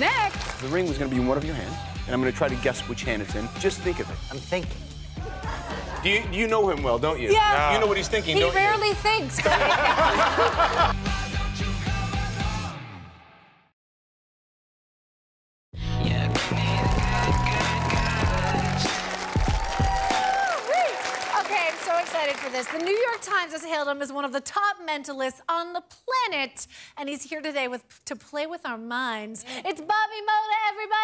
Next. The ring was going to be in one of your hands, and I'm going to try to guess which hand it's in. Just think of it. I'm thinking. Do you, you know him well, don't you? Yeah. You know what he's thinking, He don't rarely thinks, The New York Times has hailed him as one of the top mentalists on the planet, and he's here today with to play with our minds. It's Bobby Motta, everybody!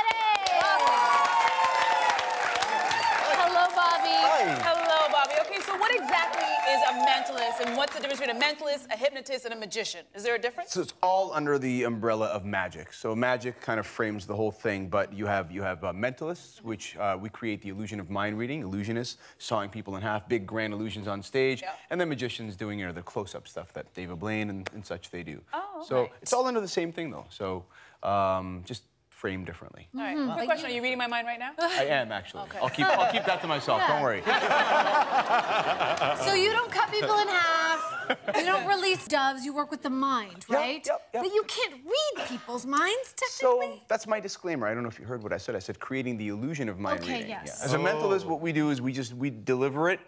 Hello, Bobby. Hi. Hello, Bobby. Okay, so what exactly is a mentalist, and what's the difference between a mentalist, a hypnotist, and a magician? Is there a difference? So it's all under the umbrella of magic. So magic kind of frames the whole thing, but you have you have uh, mentalists, which uh, we create the illusion of mind reading, illusionists sawing people in half, big grand illusions on stage, Yeah. and then magicians doing you know the close-up stuff that David Blaine and, and such they do. Oh, So it's all under the same thing though. So um, just framed differently. All right. Mm-hmm. Quick question: Are you reading my mind right now? I am actually. Okay. I'll keep I'll keep that to myself. Don't worry. So you don't cut people in half. You don't release doves. You work with the mind, right? yep, yep. But you can't read people's minds, technically. So that's my disclaimer. I don't know if you heard what I said. I said creating the illusion of mind Okay, reading. yes. As a mentalist, what we do is we just we deliver it,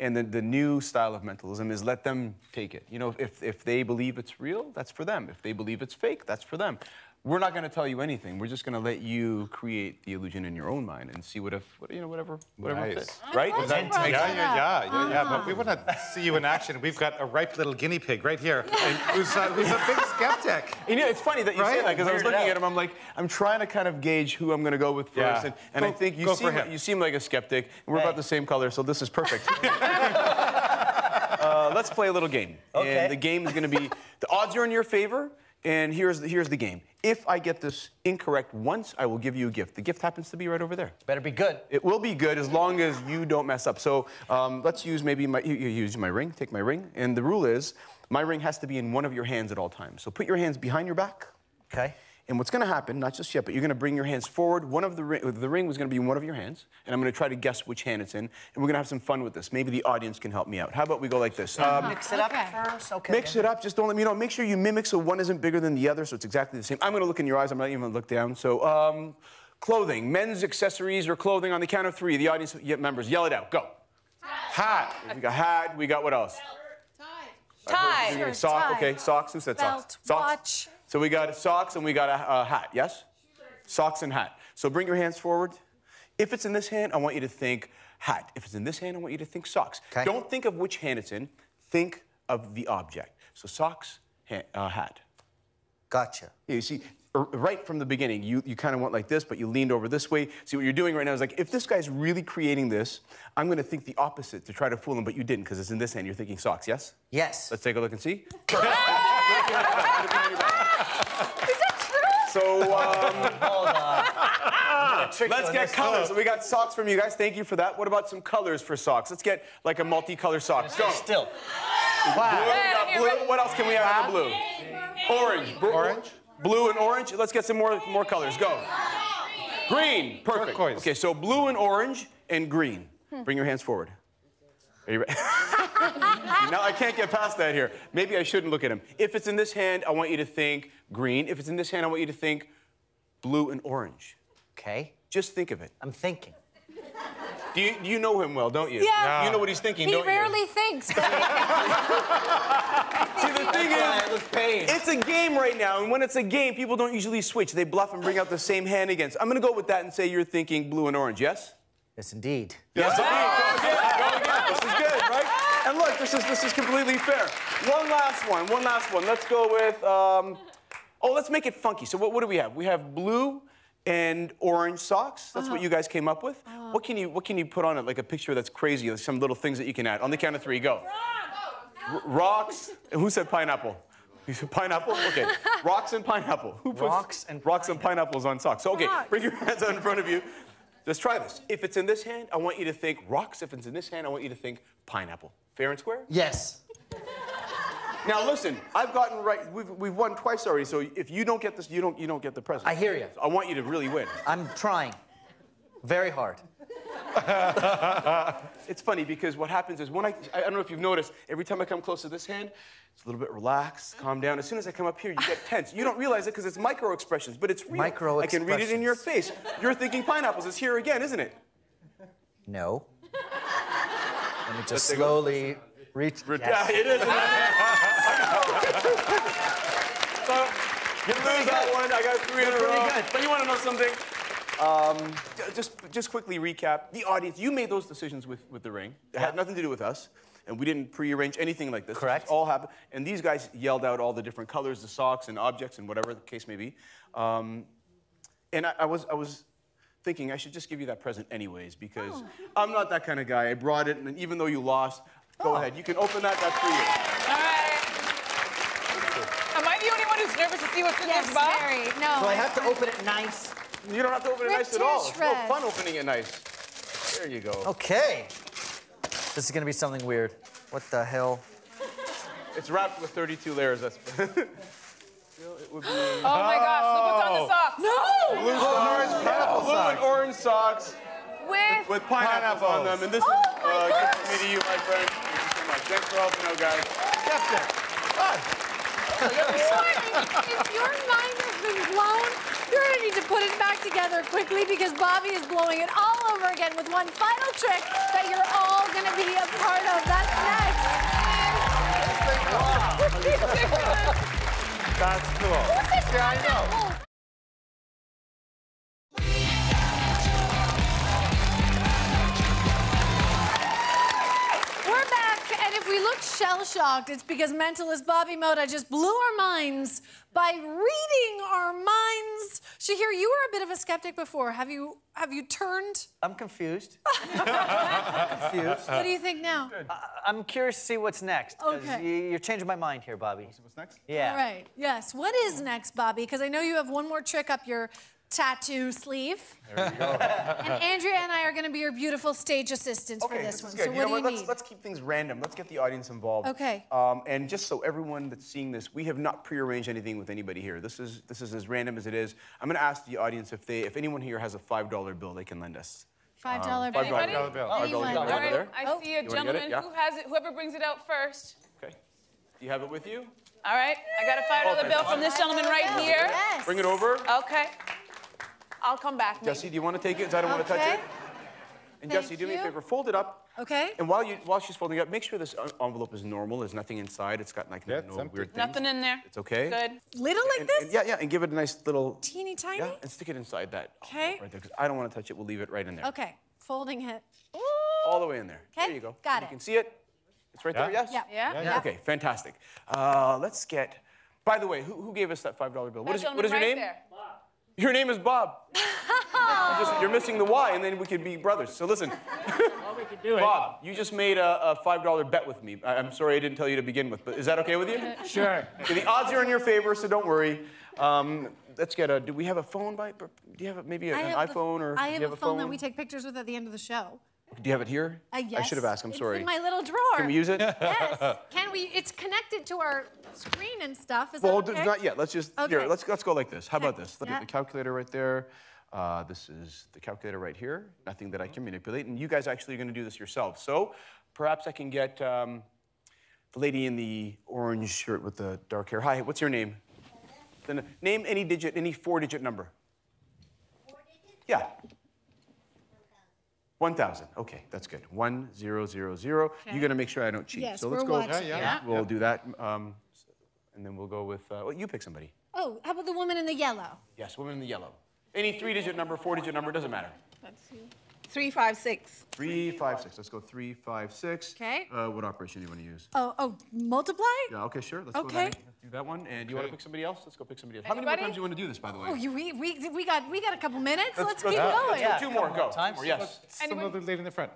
and the, the new style of mentalism is let them take it. You know, if if they believe it's real, that's for them. If they believe it's fake, that's for them. We're not going to tell you anything. We're just going to let you create the illusion in your own mind and see what if what, you know whatever whatever Nice. fits. Right? glad Is that- you brought Yeah, yeah, up. yeah, yeah, yeah. But we want to see you in action. We've got a ripe little guinea pig right here, and who's, uh, who's a big skeptic. You know, it's funny that you say that because I was looking at him. I'm like, I'm trying to kind of gauge who I'm going to go with Yeah. first, and, and I think you go seem like, you seem like a skeptic, and we're Hey. about the same color, so this is perfect. uh, let's play a little game. Okay. And the game is going to be the odds are in your favor, and here's the, here's the game. If I get this incorrect once, I will give you a gift. The gift happens to be right over there. Better be good. It will be good as long as you don't mess up. So um, let's use maybe my, you, you use my ring, take my ring, and the rule is my ring has to be in one of your hands at all times. So put your hands behind your back. Okay. And what's going to happen, not just yet, but you're going to bring your hands forward. One of the ring, the ring was going to be in one of your hands, and I'm going to try to guess which hand it's in, and we're going to have some fun with this. Maybe the audience can help me out. How about we go like this? Um, Mix it up Okay. first. Okay. Mix it up. Just don't let me know. Make sure you mimic so one isn't bigger than the other, so it's exactly the same. I'm going to look in your eyes. I'm not even going to look down. So, um, clothing, men's accessories or clothing on the count of three. The audience members, yell it out. Go. Hat. We got hat. We got what else? Tie. We got a sock. tie. Okay, socks. Who said Belt, socks? Socks. watch. So we got socks and we got a, a hat. Yes. Socks and hat. So bring your hands forward. If it's in this hand, I want you to think hat. If it's in this hand, I want you to think socks. Okay. Don't think of which hand it's in. Think of the object. So socks, ha- uh, hat. Gotcha. Yeah, you see, right from the beginning, you, you kind of went like this, but you leaned over this way. See, what you're doing right now is like, if this guy's really creating this, I'm going to think the opposite to try to fool him, but you didn't because it's in this hand. You're thinking socks, yes? Yes. Let's take a look and see. So um, Hold on. Let's get colors. So we got socks from you guys. Thank you for that. What about some colors for socks? Let's get like a multicolor sock. Go. Still. Blue, Wow. we got blue. What else can we have in the blue? Orange. Br- Orange. Blue and orange. Let's get some more more colors. Go. Green. Perfect. Turquoise. Okay, so blue and orange and green. Bring your hands forward. Are you ready? now I can't get past that here. Maybe I shouldn't look at him. If it's in this hand, I want you to think green. If it's in this hand, I want you to think blue and orange. Okay. Just think of it. I'm thinking. Do you, you know him well, don't you? Yeah. You know what he's thinking, He don't rarely thinks, but? See, the thing I is, look it's a game right now, and when it's a game, people don't usually switch. They bluff and bring out the same hand again. So I'm gonna go with that and say you're thinking blue and orange, yes? Yes, indeed. Yes, indeed. Go again. Go again. This is good, right? This is this is completely fair. One last one. One last one. Let's go with. Um, oh, let's make it funky. So what, what do we have? We have blue and orange socks. That's what you guys came up with. What can you what can you put on it? Like a picture that's crazy. Like some little things that you can add. On the count of three, go. R- rocks. And who said pineapple? You said pineapple? Okay. Rocks and pineapple. Who puts Rocks and rocks and pineapples on socks? So okay, Rocks. bring your hands out in front of you. Let's try this. If it's in this hand, I want you to think rocks. If it's in this hand, I want you to think pineapple. Fair and square? Yes. Now listen, I've gotten right. We've, we've won twice already. So if you don't get this, you don't you don't get the present. I hear you. I want you to really win. I'm trying. Very hard. it's funny because what happens is when I, I don't know if you've noticed, every time I come close to this hand, it's a little bit relaxed, calm down. As soon as I come up here, you get tense. You don't realize it because it's micro expressions, but it's real. Micro expressions. I can read it in your face. You're thinking pineapples is here again, isn't it? No. Me just slowly reach. Yeah, Yes. it is. so, you lose that one. I got three in a row. good. But you want to know something? Um, just, just quickly recap. The audience, you made those decisions with, with the ring. It had nothing to do with us. And we didn't prearrange anything like this. Correct. This all happened. And these guys yelled out all the different colors, the socks and objects and whatever the case may be. Um, and I, I was, I was thinking I should just give you that present anyways because Oh. I'm not that kind of guy. I brought it, and even though you lost, go Oh. ahead. You can open that. That's for you. All right. Am I the only one who's nervous to see what's in Yes, this box? very. No. So I have to open it nice. You don't have to open it Rip, nice at tear, all. It's no fun opening it nice. There you go. Okay. This is gonna be something weird. What the hell? It's wrapped with 32 layers. That's. it would be Oh my gosh, look what's on the oh. socks. No! Blue socks, blue and orange socks With, with pineapples, on them. And this Oh is my uh, God. gift from me to you, my friend. Thank you so much. Thanks for helping out, guys. if your mind has been blown, you're gonna need to put it back together quickly because Bobby is blowing it all over again with one final trick that you're all gonna be a part of. That's next. That's cool. Yeah, I know. If we look shell-shocked, it's because mentalist Bobby Motta just blew our minds by reading our minds. Shahir, you were a bit of a skeptic before. Have you have you turned? I'm confused. I'm confused. What do you think now? I'm curious to see what's next. Okay. you- You're changing my mind here, Bobby. What's next? Yeah. All right. Yes. What is next, Bobby? Because I know you have one more trick up your tattoo sleeve. There we go. and Andrea and I are going to be your beautiful stage assistants Okay, for this, this one. good. So you what know do what? you let's, need? let's keep things random. Let's get the audience involved. Okay. Um, and just so everyone that's seeing this, we have not prearranged anything with anybody here. This is this is as random as it is. I'm going to ask the audience if they, if anyone here has a five dollar bill they can lend us. Five dollar Five bill. Anybody? Dollar bill. Five dollar Anyone. bill All over right, there. I Oh. see a You wanna get it? gentleman Yeah. who has it, whoever brings it out first. Okay. Do you have it with you? All right, I got a five dollar Okay. bill from this gentleman right here. Yes. Bring it over. Okay. I'll come back. maybe. Jesse, do you want to take it? 'Cause I don't want to touch it. And Thank Jesse, do me a you. favor. Fold it up. Okay. And while you while she's folding it up, make sure this envelope is normal. There's nothing inside. It's got like Yeah, no empty. weird things. Nothing in there. It's okay. Good. Little like And- this? and yeah, yeah, and give it a nice little. Teeny tiny? Yeah, and stick it inside that. Okay. Right there, because I don't want to touch it. We'll leave it right in there. Okay. Folding it. Ooh. All the way in there. Okay, There you go. got you it. can see it. It's right there. Yes. Yeah. Yeah. Yeah. Okay. Fantastic. Uh, let's get. By the way, who, who gave us that five dollar bill? What That is, what gentleman your right name? there. Your name is Bob. you're, just, you're missing the Y, and then we could be brothers. So listen. we could do it. Bob, you just made a, a five dollar bet with me. I, I'm sorry I didn't tell you to begin with, but is that okay with you? Sure. Okay, the odds are in your favor, so don't worry. Um, let's get a. Do we have a phone by? Do you have a, maybe a- I an have the- iPhone or? I do have you have a phone, that we take pictures with at the end of the show. Do you have it here? Uh, yes. I should have asked. I'm it's sorry. in my little drawer. Can we use it? Yes. Can we? It's connected to our screen and stuff. Is Well, that okay? not yet. Let's just here. Let's let's go like this. How about Okay. this? Look Yeah. at the calculator right there. Uh, this is the calculator right here. Nothing that I can manipulate, and you guys actually are going to do this yourselves. So perhaps I can get um, the lady in the orange shirt with the dark hair. Hi, what's your name? Then name any digit, any four-digit number. Yeah. 1,000. Okay, that's good. 1000. You're going to make sure I don't cheat. Yes, so let's we're go. watching. Yeah, yeah. We'll do that. Um, and then we'll go with, uh, well, you pick somebody. Oh, how about the woman in the yellow? Yes, woman in the yellow. Any three-digit number, four-digit number, doesn't matter. Three, five, six. Three, five, six. Let's go three, five, six. Okay. Uh, what operation do you want to use? Oh, oh, multiply? Yeah, okay, sure. Let's Okay. that. Let's do that one. And do you want to pick somebody else? Let's go pick somebody else. How many more times do you want to do this, by the way? Oh, you, we, we, we got we got a couple minutes. Let's, let's keep go. going. Let's Yeah. Two more, go. Two times. more, yes. Some of the lady in the front.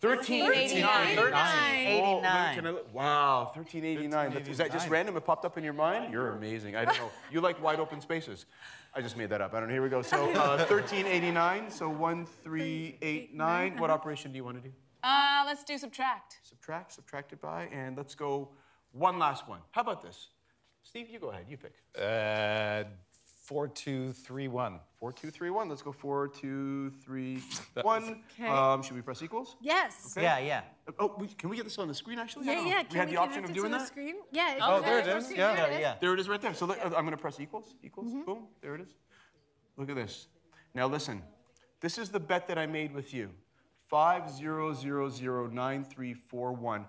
1389. 89. Oh, can I look? Wow, 1389. That's- Is that just random? It popped up in your mind? You're amazing. I don't know. You like wide open spaces. I just made that up. I don't know. Here we go. So uh, 1389. So 1389. What operation do you want to do? Uh, let's do subtract. Subtract, subtracted by, and let's go one last one. How about this? Steve, you go ahead. You pick. Uh, Four, two, three, one. Four, two, three, one. Let's go four, two, three, one. Okay. Um, should we press equals? yes. Okay. Yeah, yeah. Oh, we, can we get this on the screen actually? I Yeah, don't know. yeah. We had the option connect of it doing to that. the screen? Yeah. if Oh, there have it on is. screen, Yeah. there Yeah, is. yeah. There it is right there. So let- uh, I'm going to press equals. Equals. Boom. There it is. Look at this. Now listen. This is the bet that I made with you. Five zero zero zero nine three four one.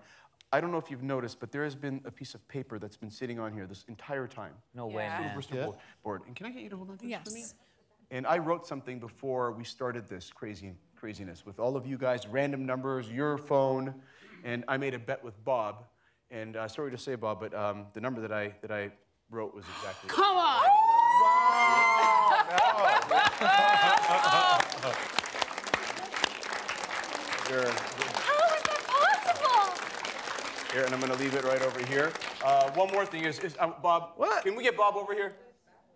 I don't know if you've noticed, but there has been a piece of paper that's been sitting on here this entire time. No way, Yeah. Little man. Bristol board- board. And can I get you to hold on to this for me? Yes. And I wrote something before we started this crazy craziness with all of you guys, random numbers, your phone, and I made a bet with Bob. And uh, sorry to say, Bob, but um, the number that I that I wrote was exactly. Come on. Here, How is that possible? here, and I'm going to leave it right over here. Uh, one more thing is, is um, Bob. What? Can we get Bob over here?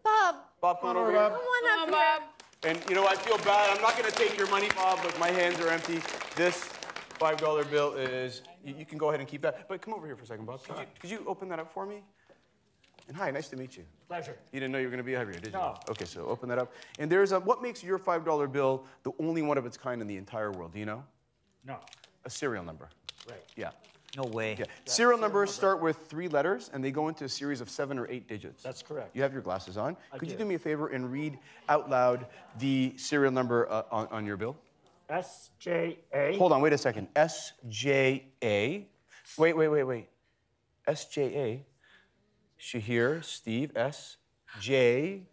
Bob, Bob, come on over Bob. here. come on up on, here. Bob. And you know, I feel bad. I'm not going to take your money, Bob. Look, my hands are empty. This five dollar bill is. You, you can go ahead and keep that. But come over here for a second, Bob. Could you, could you open that up for me? And hi, nice to meet you. Pleasure. You didn't know you were going to be over here, did you? No. Okay, so open that up. And there's a. What makes your five dollar bill the only one of its kind in the entire world? Do you know? No. A serial number. Right. Yeah. No way. Yeah. Serial numbers start with three letters and they go into a series of seven or eight digits. That's correct. You have your glasses on. Could you do. do me a favor and read out loud the serial number uh, on, on your bill? S J A. Hold on, wait a second. S J A. Wait, wait, wait, wait. S J A. Shahir, Steve, S J.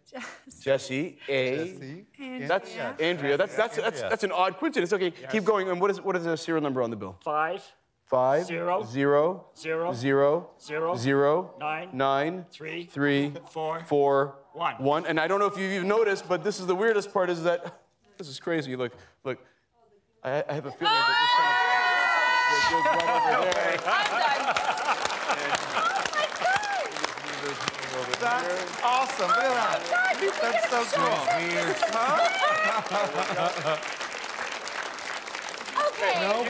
Jesse, A. That's Andrea. That's that's that's that's an odd coincidence. Okay, keep going. And what is what is the serial number on the bill? Five Five Zero. zero Zero. zero Zero. zero Nine. nine Three. three Four. four One. one. And I don't know if you've noticed, but this is the weirdest part is that this is crazy. Look, look. I, I have a feeling that this kind of goes right over there. That's awesome. Look at that. That's so cool. Okay.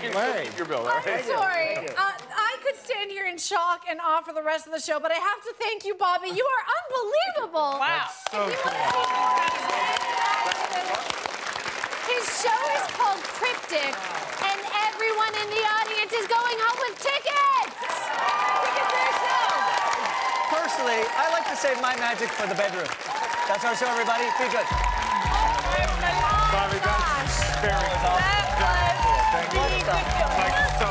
No You can way. keep your bill, all I'm sorry. Uh, I could stand here in shock and awe for the rest of the show, but I have to thank you, Bobby. You are unbelievable. Wow. So cool. wanna see more, His show is called Cryptic, and everyone in the audience is going home with tickets. Tickets to show. Personally, I like to save my magic for the bedroom. That's our show, everybody. Be good. Oh, Bobby, that's gosh. very That was Thank you. Thank you so